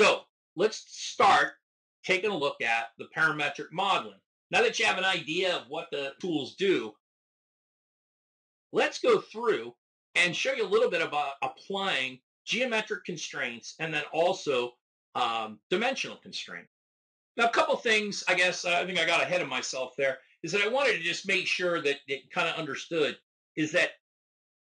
So let's start taking a look at the parametric modeling. Now that you have an idea of what the tools do, let's go through and show you a little bit about applying geometric constraints and then also um, dimensional constraint. Now, a couple things, I guess, I think I got ahead of myself there, is that I wanted to just make sure that it kind of understood is that,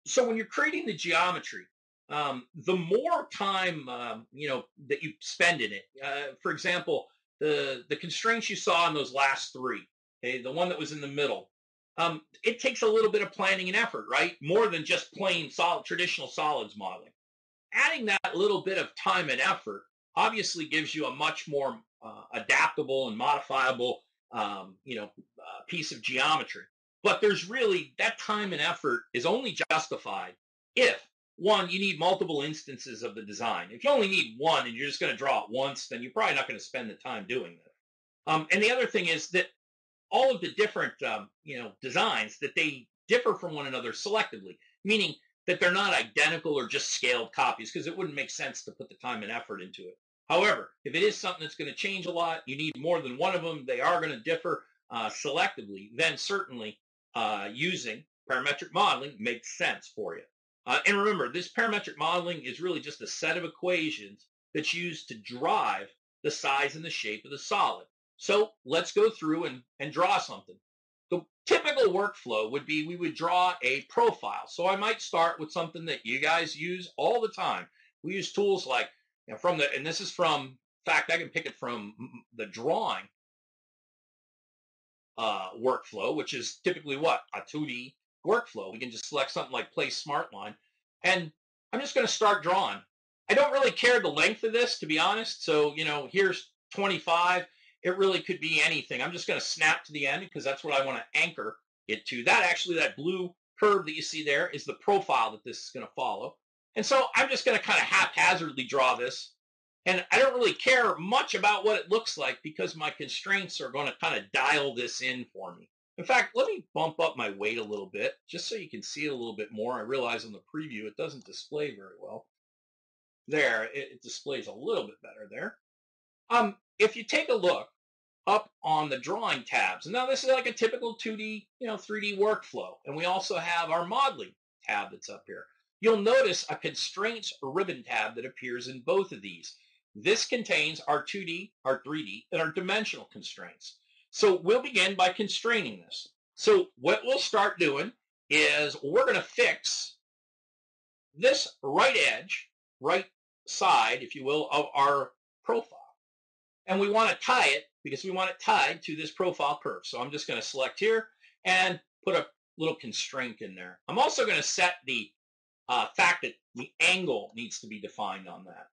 so when you're creating the geometry, um, the more time, um, you know, that you spend in it, uh, for example, the, the constraints you saw in those last three, okay, the one that was in the middle, um, it takes a little bit of planning and effort, right? More than just plain solid, traditional solids modeling. Adding that little bit of time and effort obviously gives you a much more uh, adaptable and modifiable, um, you know, uh, piece of geometry. But there's really that time and effort is only justified if one, you need multiple instances of the design. If you only need one and you're just going to draw it once, then you're probably not going to spend the time doing that. Um, and the other thing is that all of the different, um, you know, designs that they differ from one another selectively, meaning that they're not identical or just scaled copies because it wouldn't make sense to put the time and effort into it. However, if it is something that's going to change a lot, you need more than one of them, they are going to differ uh, selectively, then certainly uh, using parametric modeling makes sense for you. Uh, and remember, this parametric modeling is really just a set of equations that's used to drive the size and the shape of the solid. So let's go through and, and draw something. The typical workflow would be we would draw a profile. So I might start with something that you guys use all the time. We use tools like and from the, and this is from, in fact, I can pick it from the drawing uh, workflow, which is typically what? A 2D workflow. We can just select something like place smart line. And I'm just going to start drawing. I don't really care the length of this, to be honest. So, you know, here's 25. It really could be anything. I'm just going to snap to the end because that's what I want to anchor it to. That actually, that blue curve that you see there is the profile that this is going to follow. And so I'm just going to kind of haphazardly draw this. And I don't really care much about what it looks like because my constraints are going to kind of dial this in for me. In fact, let me bump up my weight a little bit just so you can see it a little bit more. I realize on the preview it doesn't display very well. There, it, it displays a little bit better there. Um, if you take a look up on the drawing tabs, and now this is like a typical 2D, you know, 3D workflow. And we also have our modeling tab that's up here. You'll notice a constraints ribbon tab that appears in both of these. This contains our 2D, our 3D, and our dimensional constraints. So we'll begin by constraining this. So what we'll start doing is we're going to fix this right edge, right side, if you will, of our profile. And we want to tie it because we want it tied to this profile curve. So I'm just going to select here and put a little constraint in there. I'm also going to set the uh, fact that the angle needs to be defined on that.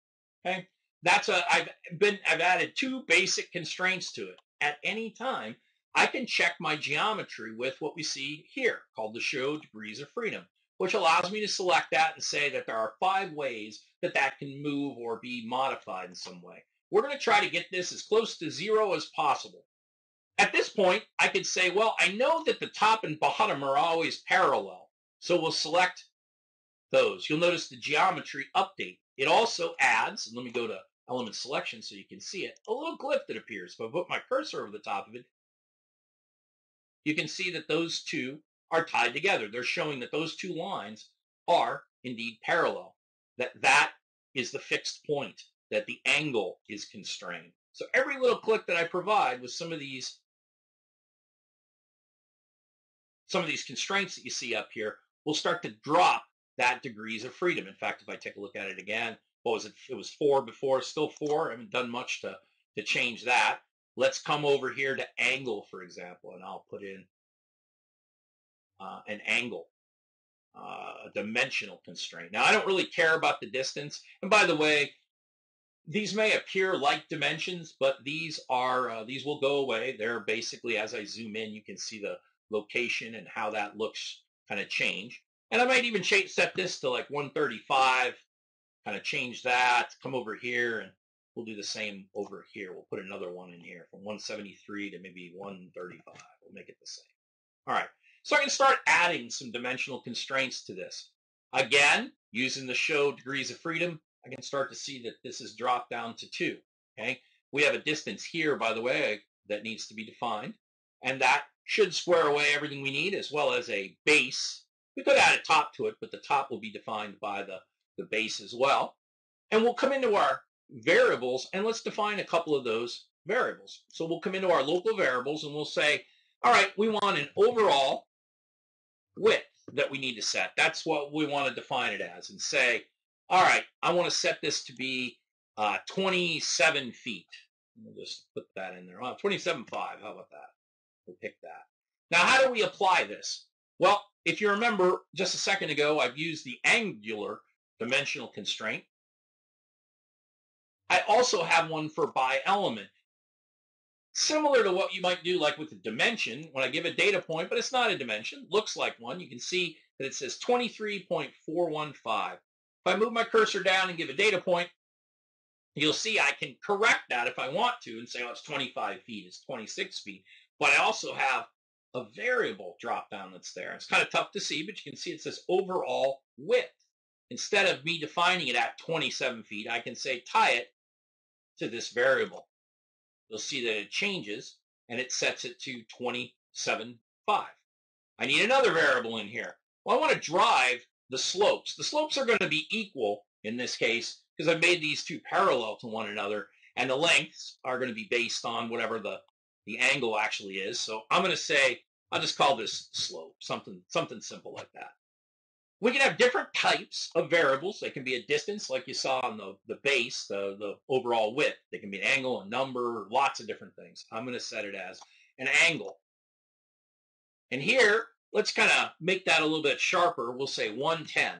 Okay, that's a I've been I've added two basic constraints to it. At any time, I can check my geometry with what we see here called the show degrees of freedom, which allows me to select that and say that there are five ways that that can move or be modified in some way. We're going to try to get this as close to zero as possible. At this point, I could say, well, I know that the top and bottom are always parallel. So we'll select those. You'll notice the geometry update. It also adds, let me go to element selection so you can see it, a little glyph that appears. If I put my cursor over the top of it, you can see that those two are tied together. They're showing that those two lines are indeed parallel, that that is the fixed point, that the angle is constrained. So every little click that I provide with some of these some of these constraints that you see up here will start to drop that degrees of freedom. In fact, if I take a look at it again, what was it? It was four before, still four. I haven't done much to, to change that. Let's come over here to angle, for example, and I'll put in uh, an angle, uh, a dimensional constraint. Now, I don't really care about the distance. And by the way, these may appear like dimensions, but these are uh, these will go away. They're basically, as I zoom in, you can see the location and how that looks kind of change. And I might even change, set this to like 135, kind of change that, come over here, and we'll do the same over here. We'll put another one in here from 173 to maybe 135. We'll make it the same. All right, so I can start adding some dimensional constraints to this. Again, using the show degrees of freedom, I can start to see that this has dropped down to 2. Okay, we have a distance here, by the way, that needs to be defined, and that should square away everything we need, as well as a base. We could add a top to it, but the top will be defined by the, the base as well. And we'll come into our variables, and let's define a couple of those variables. So we'll come into our local variables, and we'll say, all right, we want an overall width that we need to set. That's what we want to define it as, and say, all right, I want to set this to be uh, 27 feet. We'll just put that in there. Oh, 27.5, how about that? We'll pick that. Now, how do we apply this? Well, if you remember just a second ago, I've used the angular dimensional constraint. I also have one for by element. Similar to what you might do like with the dimension, when I give a data point, but it's not a dimension, looks like one, you can see that it says 23.415. If I move my cursor down and give a data point, you'll see I can correct that if I want to and say, oh, it's 25 feet, it's 26 feet. But I also have a variable drop down that's there. It's kind of tough to see, but you can see it says overall width. Instead of me defining it at 27 feet, I can say tie it to this variable. You'll see that it changes and it sets it to 27.5. I need another variable in here. Well, I want to drive the slopes. The slopes are going to be equal in this case because I've made these two parallel to one another and the lengths are going to be based on whatever the, the angle actually is. So I'm going to say, I'll just call this slope, something, something simple like that. We can have different types of variables. They can be a distance, like you saw on the, the base, the, the overall width. They can be an angle, a number, lots of different things. I'm going to set it as an angle. And here, let's kind of make that a little bit sharper. We'll say 110.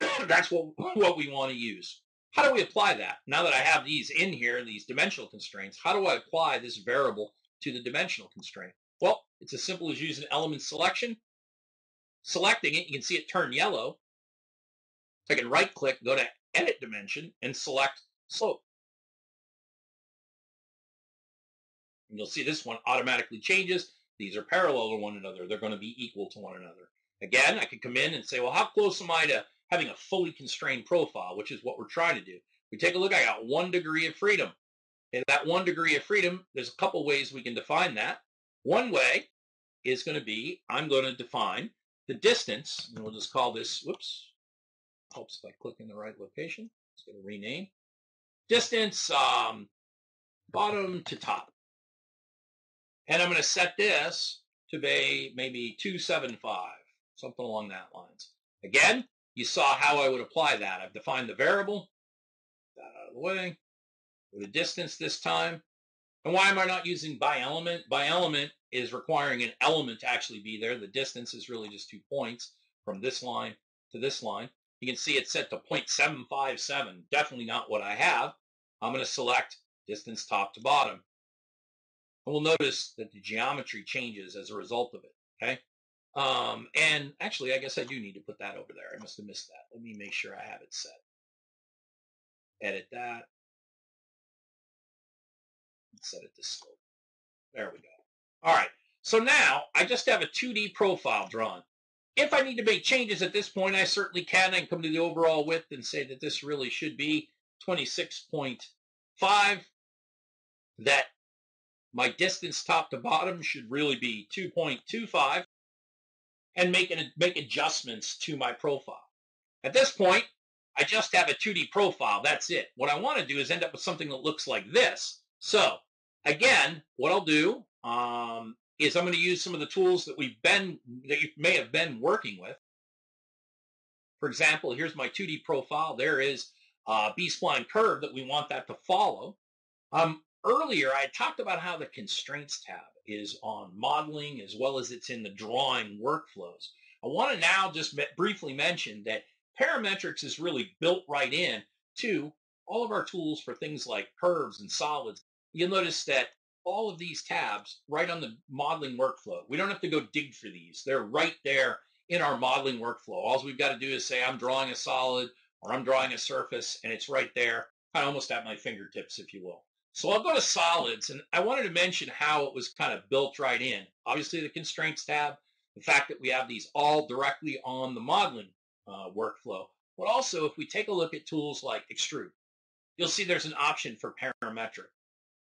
That's what, what we want to use. How do we apply that? Now that I have these in here, these dimensional constraints, how do I apply this variable to the dimensional constraint? Well, it's as simple as using element selection Selecting it, you can see it turn yellow. So I can right click, go to edit dimension, and select slope. And you'll see this one automatically changes. These are parallel to one another. They're going to be equal to one another. Again, I could come in and say, well, how close am I to having a fully constrained profile, which is what we're trying to do. We take a look, I got one degree of freedom. And that one degree of freedom, there's a couple ways we can define that. One way is going to be, I'm going to define the distance, and we'll just call this, whoops, helps if I click in the right location. It's going to rename. Distance, um, bottom to top. And I'm going to set this to be maybe 275, something along that lines. Again, you saw how I would apply that. I've defined the variable, that out of the way, with a distance this time. And why am I not using by element? By element is requiring an element to actually be there. The distance is really just two points from this line to this line. You can see it's set to 0.757, definitely not what I have. I'm going to select distance top to bottom. And we'll notice that the geometry changes as a result of it, okay? Um, and actually, I guess I do need to put that over there. I must have missed that. Let me make sure I have it set. Edit that. Set it to slope. There we go. All right, so now I just have a 2D profile drawn. If I need to make changes at this point, I certainly can. I can come to the overall width and say that this really should be 26.5, that my distance top to bottom should really be 2.25, and make, an, make adjustments to my profile. At this point, I just have a 2D profile. That's it. What I want to do is end up with something that looks like this. So again, what I'll do, um, is I'm going to use some of the tools that we've been, that you may have been working with. For example, here's my 2D profile. There is a B-spline curve that we want that to follow. Um, earlier, I talked about how the constraints tab is on modeling as well as it's in the drawing workflows. I want to now just briefly mention that parametrics is really built right in to all of our tools for things like curves and solids. You'll notice that all of these tabs right on the modeling workflow. We don't have to go dig for these. They're right there in our modeling workflow. All we've got to do is say, I'm drawing a solid or I'm drawing a surface and it's right there, kind of almost at my fingertips, if you will. So I'll go to solids and I wanted to mention how it was kind of built right in. Obviously the constraints tab, the fact that we have these all directly on the modeling uh, workflow. But also, if we take a look at tools like extrude, you'll see there's an option for parametric,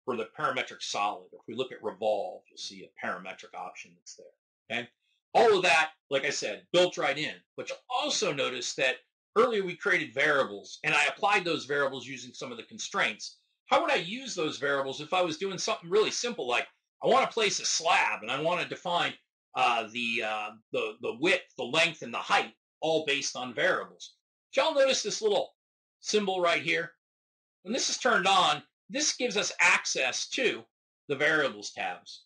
for the parametric solid. If we look at revolve, you'll see a parametric option that's there. Okay? All of that, like I said, built right in. But you'll also notice that earlier we created variables, and I applied those variables using some of the constraints. How would I use those variables if I was doing something really simple like I want to place a slab and I want to define uh, the, uh, the, the width, the length, and the height, all based on variables. Y'all notice this little symbol right here? When this is turned on, this gives us access to the variables tabs.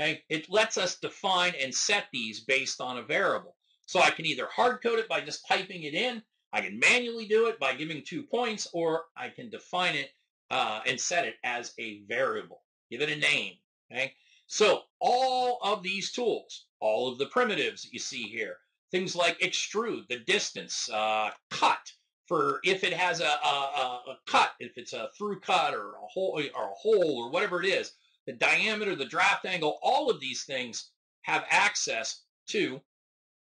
Okay, it lets us define and set these based on a variable. So I can either hard code it by just typing it in, I can manually do it by giving two points, or I can define it uh, and set it as a variable. Give it a name. Okay, so all of these tools, all of the primitives that you see here, things like extrude, the distance, uh, cut, for if it has a, a, a, cut, if it's a through cut or a hole eh, or a hole or whatever it is, the diameter, the draft angle, all of these things have access to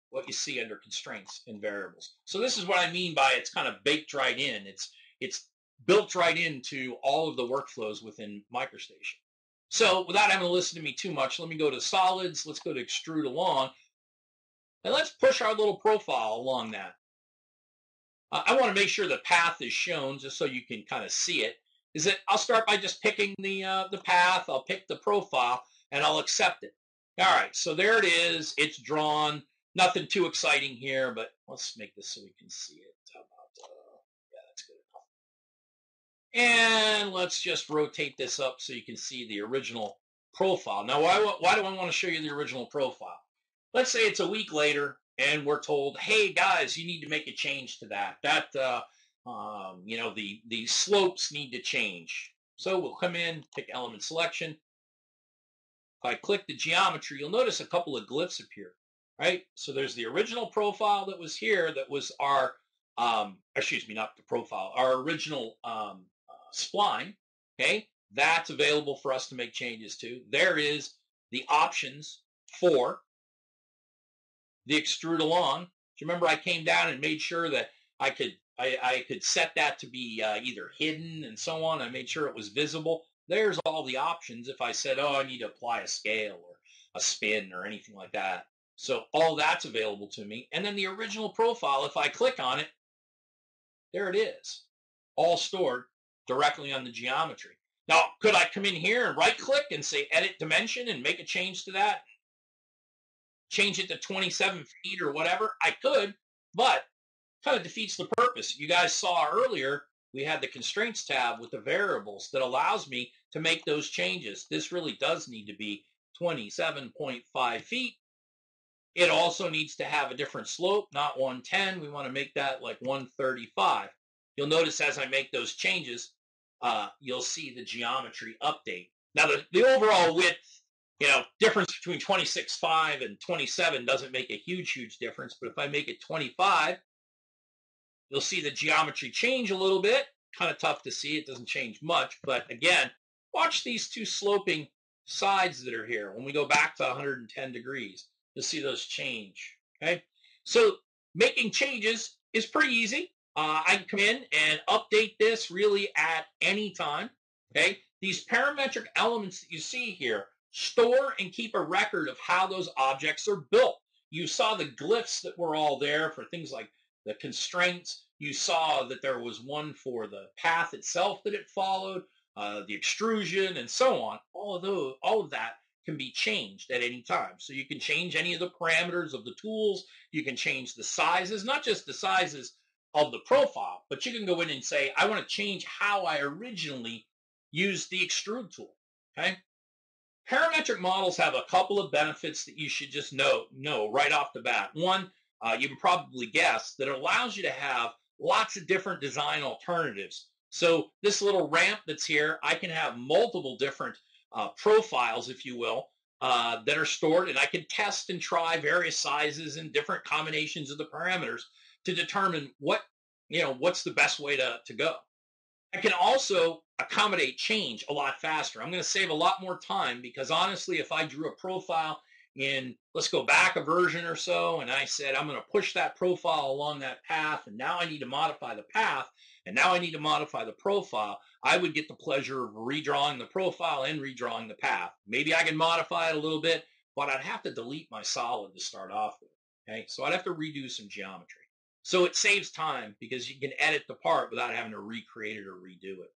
what you see under constraints and variables. So this is what I mean by it's kind of baked right in. It's it's built right into all of the workflows within MicroStation. So without having to listen to me too much, let me go to solids. Let's go to extrude along. And let's push our little profile along that. Uh, I want to make sure the path is shown just so you can kind of see it. Is that I'll start by just picking the uh, the path. I'll pick the profile and I'll accept it. All right, so there it is. It's drawn. Nothing too exciting here, but let's make this so we can see it. Uh. And let's just rotate this up so you can see the original profile. Now, why, why do I want to show you the original profile? Let's say it's a week later and we're told, hey, guys, you need to make a change to that. That, uh, um, you know, the, the slopes need to change. So we'll come in, pick element selection. If I click the geometry, you'll notice a couple of glyphs appear, right? So there's the original profile that was here that was our, um, excuse me, not the profile, our original um, uh, spline, okay? That's available for us to make changes to. There is the options for the extrude along. Do you remember I came down and made sure that I could I, I could set that to be uh, either hidden and so on. I made sure it was visible. There's all the options if I said, oh, I need to apply a scale or a spin or anything like that. So all that's available to me. And then the original profile, if I click on it, there it is, all stored directly on the geometry. Now, could I come in here and right click and say edit dimension and make a change to that? Change it to 27 feet or whatever, I could, but kind of defeats the purpose. You guys saw earlier, we had the constraints tab with the variables that allows me to make those changes. This really does need to be 27.5 feet. It also needs to have a different slope, not 110. We want to make that like 135. You'll notice as I make those changes, uh, you'll see the geometry update. Now, the, the overall width you know, difference between 26.5 and 27 doesn't make a huge, huge difference. But if I make it 25, you'll see the geometry change a little bit. Kind of tough to see. It doesn't change much. But again, watch these two sloping sides that are here. When we go back to 110 degrees, you'll see those change. Okay. So making changes is pretty easy. Uh, I can come in and update this really at any time. Okay. These parametric elements that you see here store and keep a record of how those objects are built. You saw the glyphs that were all there for things like the constraints. You saw that there was one for the path itself that it followed, uh, the extrusion, and so on. All of those, all of that can be changed at any time. So you can change any of the parameters of the tools. You can change the sizes, not just the sizes of the profile, but you can go in and say, I want to change how I originally used the extrude tool. Okay. Parametric models have a couple of benefits that you should just know, know right off the bat. One, uh, you can probably guess that it allows you to have lots of different design alternatives. So this little ramp that's here, I can have multiple different uh, profiles, if you will, uh, that are stored, and I can test and try various sizes and different combinations of the parameters to determine what, you know, what's the best way to, to go. I can also accommodate change a lot faster. I'm going to save a lot more time because honestly, if I drew a profile in, let's go back a version or so, and I said, I'm going to push that profile along that path, and now I need to modify the path, and now I need to modify the profile, I would get the pleasure of redrawing the profile and redrawing the path. Maybe I can modify it a little bit, but I'd have to delete my solid to start off with. Okay, so I'd have to redo some geometry. So it saves time because you can edit the part without having to recreate it or redo it.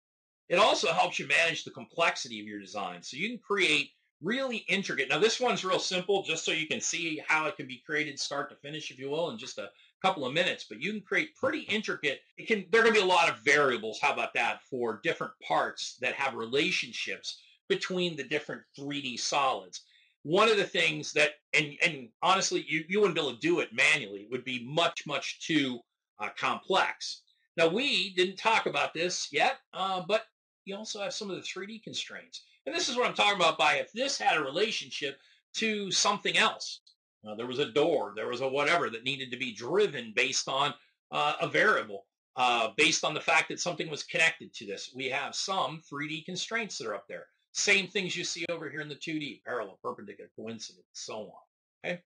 It also helps you manage the complexity of your design. So you can create really intricate. Now this one's real simple just so you can see how it can be created start to finish, if you will, in just a couple of minutes, but you can create pretty intricate. It can, there are going to be a lot of variables. How about that for different parts that have relationships between the different 3D solids one of the things that, and, and honestly, you, you wouldn't be able to do it manually. It would be much, much too uh, complex. Now, we didn't talk about this yet, uh, but you also have some of the 3D constraints. And this is what I'm talking about by if this had a relationship to something else. Uh, there was a door, there was a whatever that needed to be driven based on uh, a variable, uh, based on the fact that something was connected to this. We have some 3D constraints that are up there. Same things you see over here in the 2D, parallel, perpendicular, coincident, so on. Okay.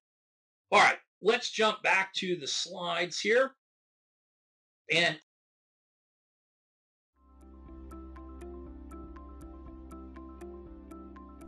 All right, let's jump back to the slides here. And